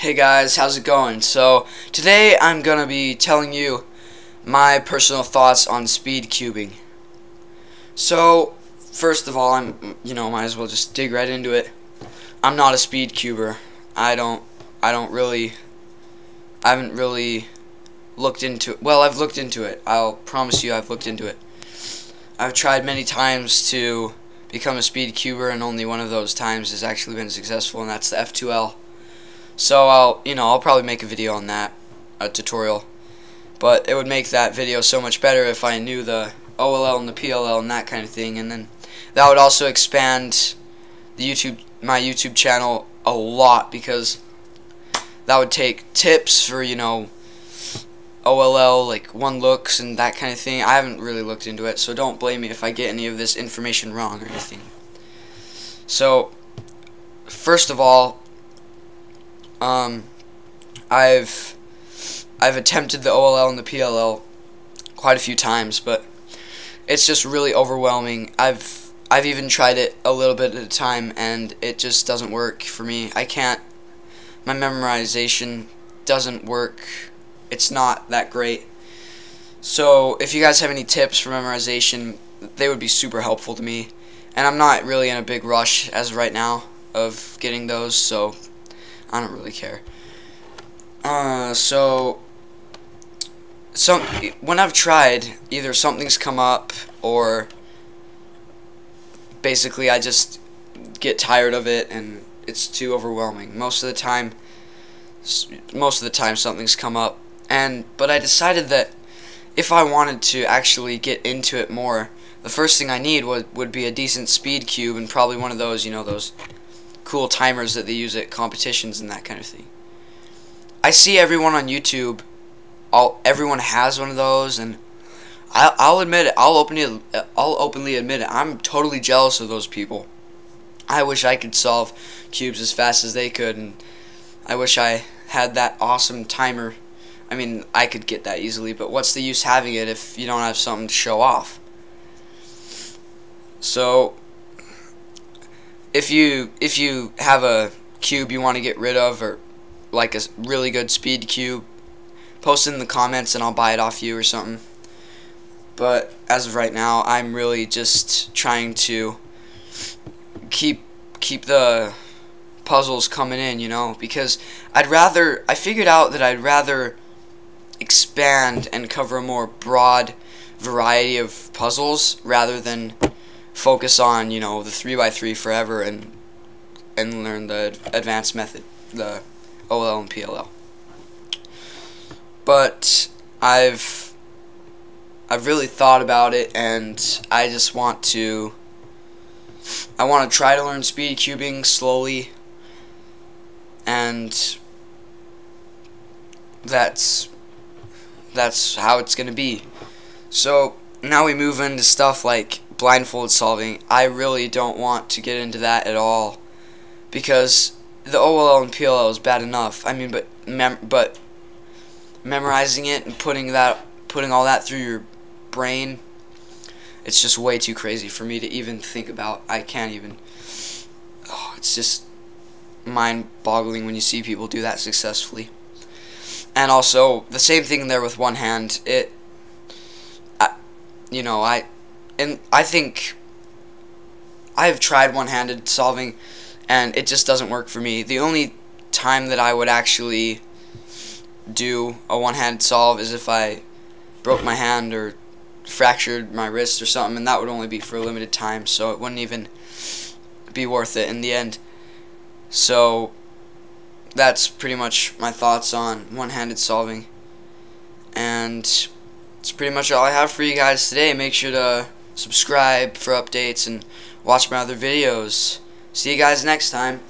Hey guys, how's it going? So, today I'm gonna be telling you my personal thoughts on speed cubing. So, first of all, I'm, you know, might as well just dig right into it. I'm not a speed cuber. I don't, I don't really, I haven't really looked into it. Well, I've looked into it. I'll promise you I've looked into it. I've tried many times to become a speed cuber and only one of those times has actually been successful and that's the F2L. So I'll, you know, I'll probably make a video on that, a tutorial. But it would make that video so much better if I knew the OLL and the PLL and that kind of thing and then that would also expand the YouTube my YouTube channel a lot because that would take tips for, you know, OLL, like one looks and that kind of thing. I haven't really looked into it, so don't blame me if I get any of this information wrong or anything. So, first of all, um, I've I've attempted the OLL and the PLL quite a few times, but it's just really overwhelming. I've I've even tried it a little bit at a time, and it just doesn't work for me. I can't. My memorization doesn't work it's not that great. So if you guys have any tips for memorization, they would be super helpful to me. And I'm not really in a big rush as right now of getting those, so I don't really care. Uh, so some when I've tried, either something's come up or basically I just get tired of it and it's too overwhelming. Most of the time, most of the time something's come up and but I decided that if I wanted to actually get into it more, the first thing I need would would be a decent speed cube and probably one of those, you know, those cool timers that they use at competitions and that kind of thing. I see everyone on YouTube, all everyone has one of those, and I, I'll admit it. I'll openly I'll openly admit it. I'm totally jealous of those people. I wish I could solve cubes as fast as they could, and I wish I had that awesome timer I mean, I could get that easily, but what's the use having it if you don't have something to show off? So, if you if you have a cube you want to get rid of, or like a really good speed cube, post it in the comments and I'll buy it off you or something. But as of right now, I'm really just trying to keep keep the puzzles coming in, you know, because I'd rather I figured out that I'd rather expand and cover a more broad variety of puzzles rather than focus on you know the 3x3 forever and and learn the advanced method the OLL and PLL but I've I've really thought about it and I just want to I want to try to learn speed cubing slowly and that's that's how it's to be. So now we move into stuff like blindfold solving. I really don't want to get into that at all because the OLL and PLL is bad enough. I mean, but mem but memorizing it and putting that putting all that through your brain, it's just way too crazy for me to even think about. I can't even. Oh, it's just mind-boggling when you see people do that successfully and also the same thing there with one hand. It, I, you know, I, and I think I have tried one-handed solving, and it just doesn't work for me. The only time that I would actually do a one-handed solve is if I broke my hand or fractured my wrist or something, and that would only be for a limited time, so it wouldn't even be worth it in the end. So that's pretty much my thoughts on one-handed solving. And it's pretty much all I have for you guys today. Make sure to subscribe for updates and watch my other videos. See you guys next time.